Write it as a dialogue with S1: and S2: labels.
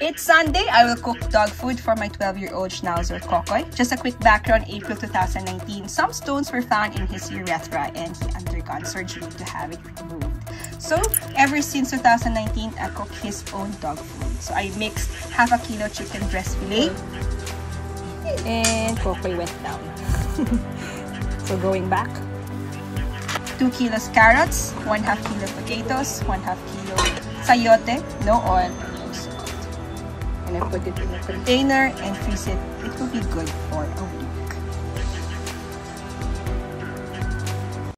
S1: It's Sunday. I will cook dog food for my 12-year-old Schnauzer Cocoy. Just a quick background, April 2019, some stones were found in his urethra and he undergone surgery to have it removed. So, ever since 2019, I cook his own dog food. So, I mixed half a kilo chicken breast fillet and Cocoy went down. so, going back, 2 kilos carrots, 1 half kilo potatoes, 1 half kilo sayote, no oil, put it in a container and freeze it. It will be good for a week.